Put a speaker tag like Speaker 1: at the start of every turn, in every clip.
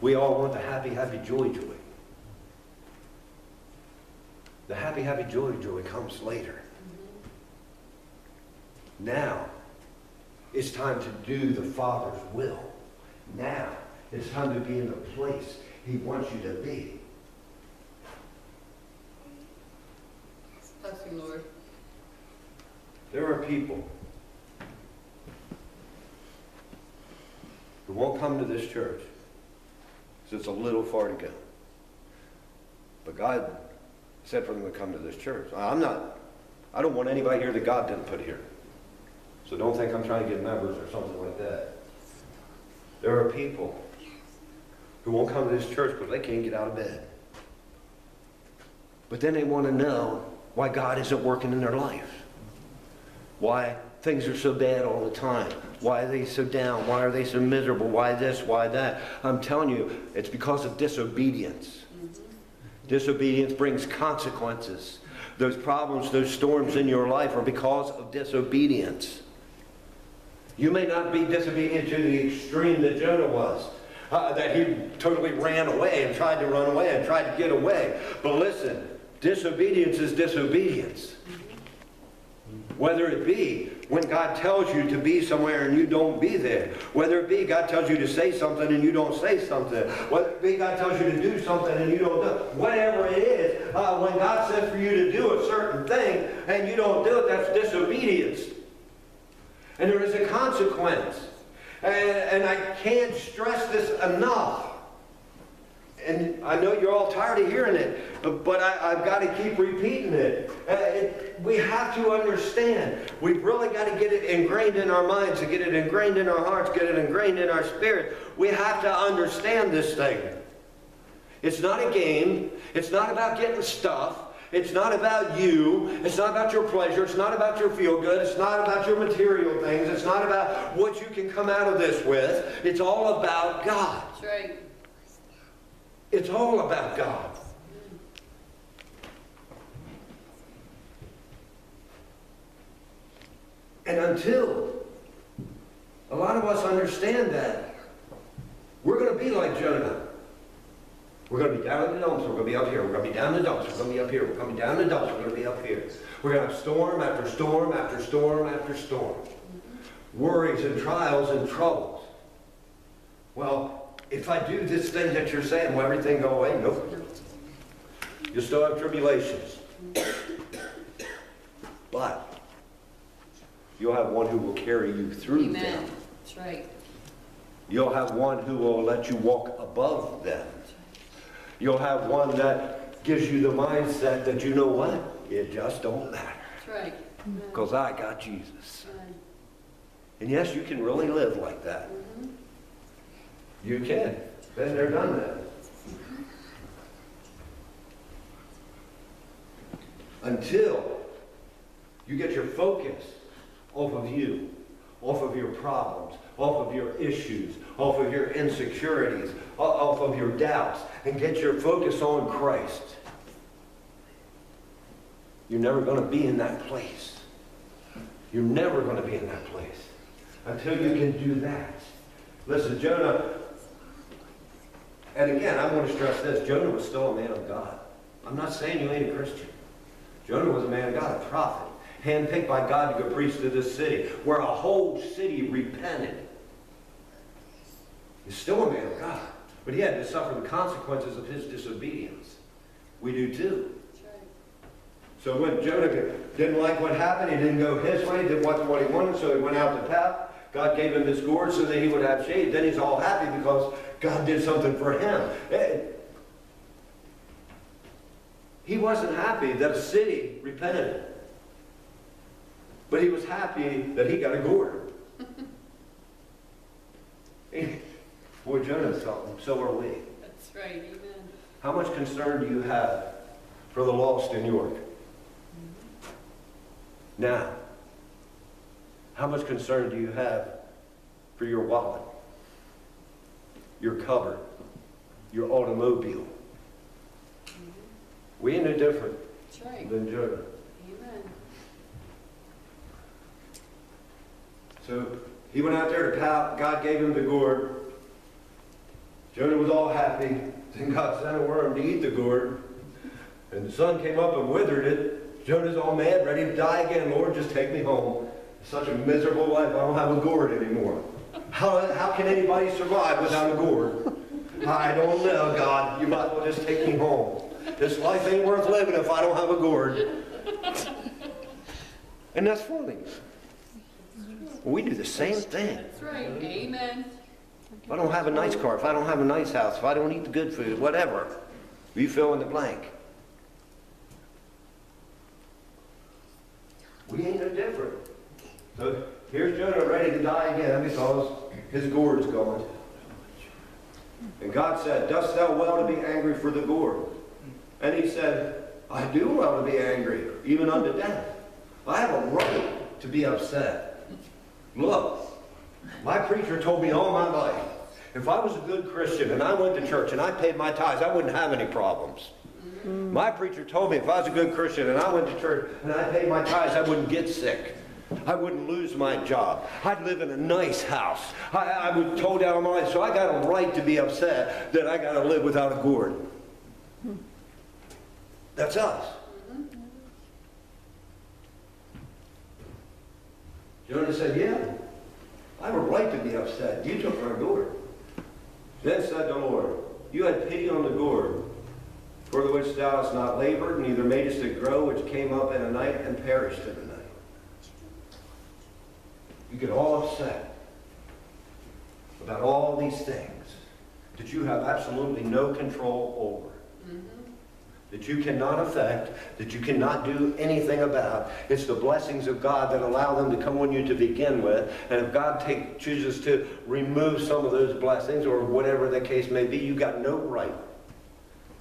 Speaker 1: We all want the happy, happy, joy, joy. The happy, happy, joy, joy comes later. Now, it's time to do the Father's will. Now, it's time to be in the place He wants you to be.
Speaker 2: Bless you, Lord.
Speaker 1: There are people who won't come to this church it's a little far to go. But God said for them to come to this church. I'm not, I don't want anybody here that God didn't put here. So don't think I'm trying to get members or something like that. There are people who won't come to this church because they can't get out of bed. But then they want to know why God isn't working in their life. Why things are so bad all the time. Why are they so down? Why are they so miserable? Why this? Why that? I'm telling you, it's because of disobedience. Disobedience brings consequences. Those problems, those storms in your life are because of disobedience. You may not be disobedient to the extreme that Jonah was, uh, that he totally ran away and tried to run away and tried to get away. But listen, disobedience is disobedience. Whether it be when God tells you to be somewhere and you don't be there. Whether it be God tells you to say something and you don't say something. Whether it be God tells you to do something and you don't do it. Whatever it is, uh, when God says for you to do a certain thing and you don't do it, that's disobedience. And there is a consequence. And, and I can't stress this enough. And I know you're all tired of hearing it, but, I, have got to keep repeating it. Uh, it. We have to understand. We've really got to get it ingrained in our minds, to get it ingrained in our hearts, get it ingrained in our spirit. We have to understand this thing. It's not a game. It's not about getting stuff. It's not about you. It's not about your pleasure. It's not about your feel good. It's not about your material things. It's not about what you can come out of this with. It's all about God.
Speaker 2: That's right.
Speaker 1: It's all about God. And until a lot of us understand that, we're going to be like Jonah. We're going to be down in the dumps. We're going to be up here. We're going to be down in the dumps. We're going to be up here. We're going to be down in the dumps. We're going to be up here. We're going to have storm after storm after storm after storm. Worries and trials and troubles. Well, if I do this thing that you're saying, will everything go away? Nope. You still have tribulations. But you'll have one who will carry you through
Speaker 2: Amen.
Speaker 1: them.
Speaker 2: That's right.
Speaker 1: You'll have one who will let you walk above them. You'll have one that gives you the mindset that you know what? It just don't matter.
Speaker 2: That's right.
Speaker 1: Because I got Jesus.
Speaker 2: Amen.
Speaker 1: And yes, you can really live like that. Mm-hmm. You can. Been there, done that. Until you get your focus off of you, off of your problems, off of your issues, off of your insecurities, off of your doubts, and get your focus on Christ. You're never going to be in that place. You're never going to be in that place until you can do that. Listen, Jonah, and again, I want to stress this Jonah was still a man of God. I'm not saying you ain't a Christian. Jonah was a man of God, a prophet, handpicked by God to go preach to this city, where a whole city repented. He's still a man of God, but he had to suffer the consequences of his disobedience. We do too. So when Jonah didn't like what happened, he didn't go his way, didn't want what he wanted, so he went out to path. God gave him this gourd so that he would have shade. Then he's all happy because God did something for him. Eh, He wasn't happy that a city repented. But he was happy that he got a gourd. Boy, Jonah's something. So are we.
Speaker 2: That's right. Amen.
Speaker 1: How much concern do you have for the lost in York? Now, how much concern do you have for your wallet, your cupboard, your automobile? We ain't no different
Speaker 2: right.
Speaker 1: than Jonah.
Speaker 2: Amen.
Speaker 1: So he went out there to pout. God gave him the gourd. Jonah was all happy. Then God sent a worm to eat the gourd. And the sun came up and withered it. Jonah's all mad, ready to die again. Lord, just take me home. Such a miserable life. I don't have a gourd anymore. How, how can anybody survive without a gourd? I don't know, God. You might as well just take me home. This life ain't worth living if I don't have a gourd. And that's funny. We do the same thing.
Speaker 2: That's right, amen.
Speaker 1: If I don't have a nice car, if I don't have a nice house, if I don't eat the good food, whatever, you fill in the blank. We ain't no different. So here's Jonah ready to die again because his gourd's gone. And God said, Dost thou well to be angry for the gourd? And he said, I do well to be angry, even unto death. I have a right to be upset. Look, my preacher told me all my life, if I was a good Christian and I went to church and I paid my tithes, I wouldn't have any problems. My preacher told me if I was a good Christian and I went to church and I paid my tithes, I wouldn't get sick. I wouldn't lose my job. I'd live in a nice house. I, I told out of my life, so I got a right to be upset that I got to live without a gourd. That's us. Jonah said, Yeah, I have a right to be upset. You took my gourd. Then said the Lord, You had pity on the gourd, for the which thou hast not labored, neither madest it grow, which came up in a night and perished in a night. You get all upset about all these things that you have absolutely no control over mm-hmm. that you cannot affect, that you cannot do anything about. It's the blessings of God that allow them to come on you to begin with. And if God take, chooses to remove some of those blessings or whatever the case may be, you got no right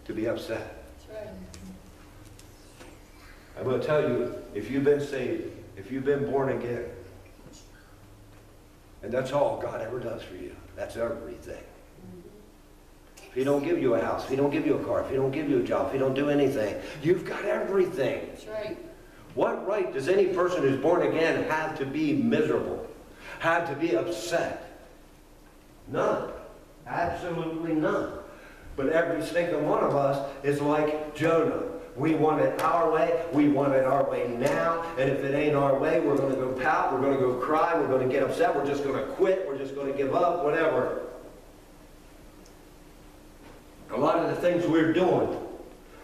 Speaker 1: to be upset.
Speaker 2: That's right.
Speaker 1: I'm going to tell you, if you've been saved, if you've been born again, and that's all God ever does for you, that's everything. If he don't give you a house, if he don't give you a car, if he don't give you a job, if he don't do anything, you've got everything.
Speaker 2: That's right.
Speaker 1: What right does any person who's born again have to be miserable? Have to be upset? None. Absolutely none. But every single one of us is like Jonah. We want it our way. We want it our way now. And if it ain't our way, we're going to go pout. We're going to go cry. We're going to get upset. We're just going to quit. We're just going to give up, whatever. A lot of the things we're doing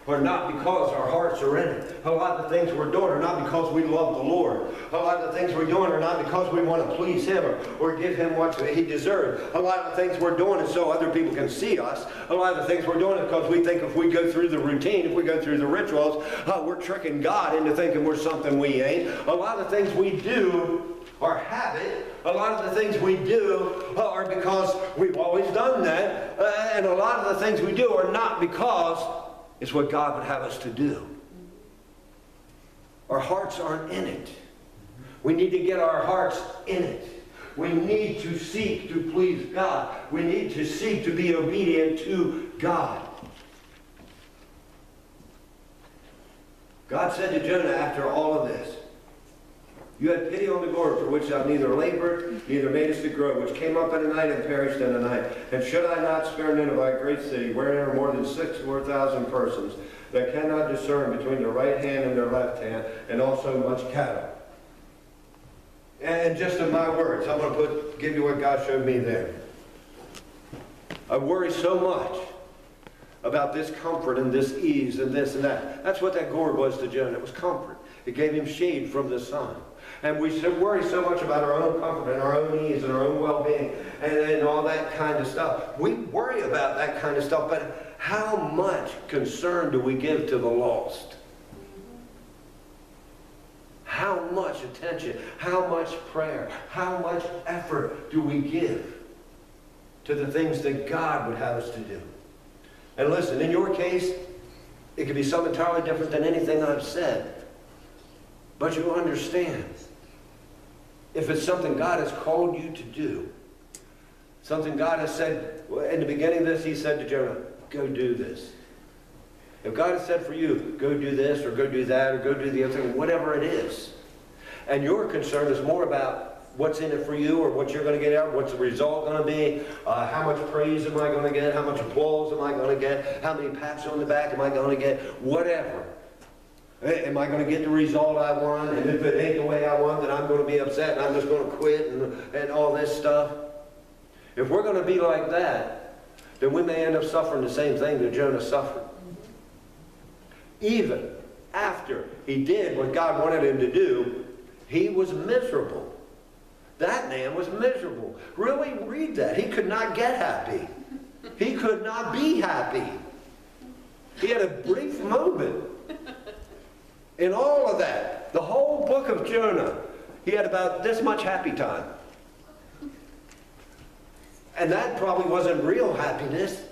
Speaker 1: are not because our hearts are in it. A lot of the things we're doing are not because we love the Lord. A lot of the things we're doing are not because we want to please Him or, or give Him what He deserves. A lot of the things we're doing is so other people can see us. A lot of the things we're doing is because we think if we go through the routine, if we go through the rituals, uh, we're tricking God into thinking we're something we ain't. A lot of the things we do are habit. A lot of the things we do are because we've always done that. Uh, and a lot of the things we do are not because it's what God would have us to do. Our hearts aren't in it. We need to get our hearts in it. We need to seek to please God. We need to seek to be obedient to God. God said to Jonah after all of this, You had pity on the gourd for which thou neither labored, neither madest it grow, which came up in a night and perished in a night. And should I not spare Nineveh, a great city, wherein are more than six more thousand persons, that cannot discern between their right hand and their left hand, and also much cattle? And just in my words, I'm going to put, give you what God showed me there. I worry so much about this comfort and this ease and this and that. That's what that gourd was to Jonah. It was comfort. It gave him shade from the sun. And we so worry so much about our own comfort and our own ease and our own well-being and, and all that kind of stuff. We worry about that kind of stuff, but how much concern do we give to the lost? How much attention, how much prayer, how much effort do we give to the things that God would have us to do? And listen, in your case, it could be something entirely different than anything I've said. But you understand, if it's something God has called you to do, something God has said, in the beginning of this, he said to Jonah, go do this. If God has said for you, go do this or go do that or go do the other thing, whatever it is, and your concern is more about what's in it for you or what you're going to get out, what's the result going to be, uh, how much praise am I going to get, how much applause am I going to get, how many pats on the back am I going to get, whatever. Am I going to get the result I want? And if it ain't the way I want, then I'm going to be upset and I'm just going to quit and, and all this stuff. If we're going to be like that, then we may end up suffering the same thing that Jonah suffered. Even after he did what God wanted him to do, he was miserable. That man was miserable. Really read that. He could not get happy. He could not be happy. He had a brief moment. In all of that, the whole book of Jonah, he had about this much happy time. And that probably wasn't real happiness.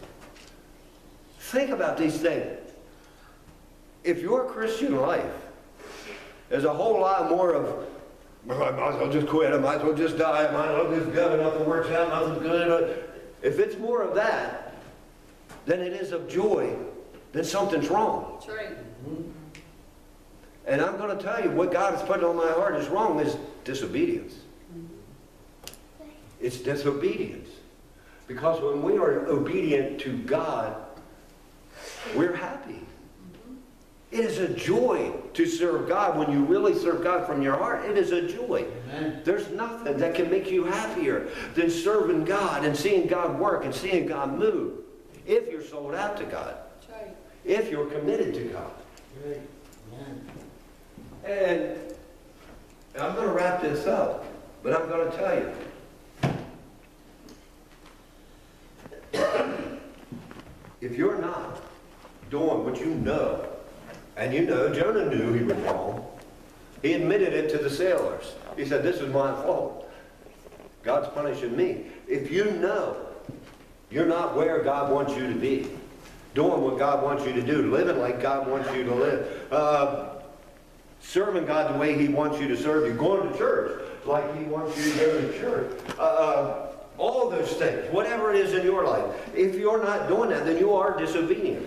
Speaker 1: Think about these things. If your Christian life is a whole lot more of, well, I might as well just quit, I might as well just die, I might as well just go, nothing works out, nothing's good. If it's more of that than it is of joy, then something's wrong.
Speaker 2: That's right. Mm-hmm.
Speaker 1: And I'm going to tell you what God has put on my heart is wrong is disobedience. It's disobedience. Because when we are obedient to God, we're happy. It is a joy to serve God when you really serve God from your heart. It is a joy. There's nothing that can make you happier than serving God and seeing God work and seeing God move if you're sold out to God,
Speaker 2: right.
Speaker 1: if you're committed to God. And I'm going to wrap this up, but I'm going to tell you. If you're not doing what you know, and you know Jonah knew he was wrong, he admitted it to the sailors. He said, This is my fault. God's punishing me. If you know you're not where God wants you to be, doing what God wants you to do, living like God wants you to live, uh, serving God the way He wants you to serve you, going to church like He wants you to go to church. Uh, Uh, all those things, whatever it is in your life. If you're not doing that, then you are disobedient.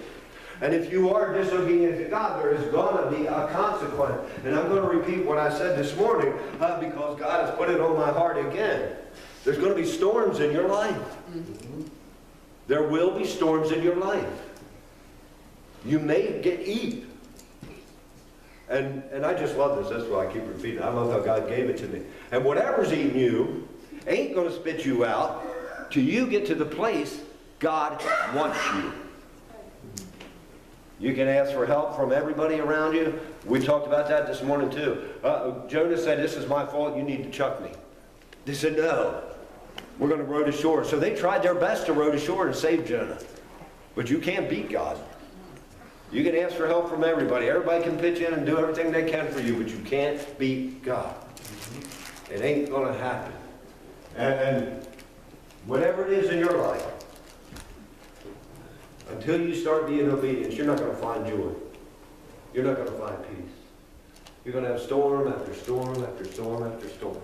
Speaker 1: And if you are disobedient to God, there is going to be a consequence. And I'm going to repeat what I said this morning uh, because God has put it on my heart again. There's going to be storms in your life. There will be storms in your life. You may get eat. And, and I just love this. That's why I keep repeating. it. I love how God gave it to me. And whatever's eating you ain't going to spit you out till you get to the place God wants you. You can ask for help from everybody around you. We talked about that this morning too. Uh, Jonah said, this is my fault. You need to chuck me. They said, no. We're going to row to shore. So they tried their best to row to shore and save Jonah. But you can't beat God. You can ask for help from everybody. Everybody can pitch in and do everything they can for you, but you can't beat God. It ain't going to happen. And, and whatever it is in your life, until you start being obedient, you're not going to find joy. You're not going to find peace. You're going to have storm after storm after storm after storm.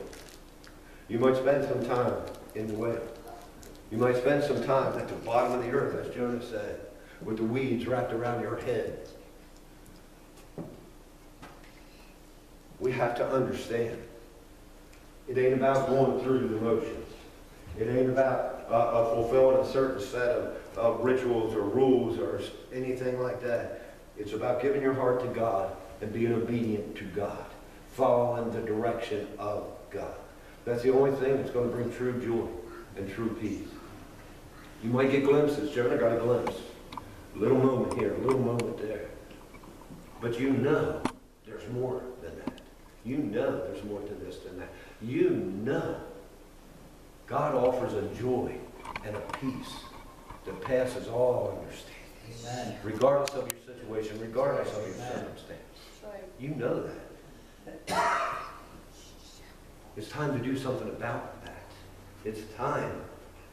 Speaker 1: You might spend some time in the way. You might spend some time at the bottom of the earth, as Jonah said, with the weeds wrapped around your head. We have to understand. It ain't about going through the motions. It ain't about uh, uh, fulfilling a certain set of, of rituals or rules or anything like that. It's about giving your heart to God and being obedient to God, following the direction of God. That's the only thing that's going to bring true joy and true peace. You might get glimpses. Jonah got a glimpse. A little moment here, a little moment there. But you know there's more than that. You know there's more to this than that. You know God offers a joy and a peace that passes all understanding. Regardless of your situation, regardless of your circumstance. You know that. It's time to do something about that. It's time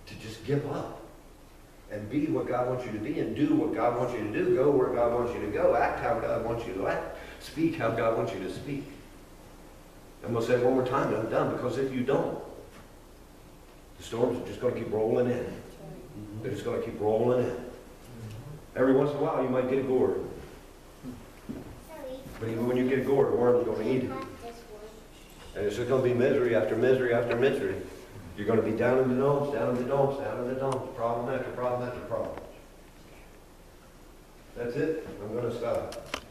Speaker 1: to just give up and be what God wants you to be and do what God wants you to do, go where God wants you to go, act how God wants you to act, speak how God wants you to speak. I'm going to say it one more time and I'm done because if you don't, the storms are just going to keep rolling in. They're just going to keep rolling in. Every once in a while you might get a gourd, but even when you get a gourd, a worm's going to eat it. And it's just gonna be misery after misery after misery. You're gonna be down in the dumps, down in the dumps, down in the dumps, problem after problem after problem. That's it, I'm gonna stop.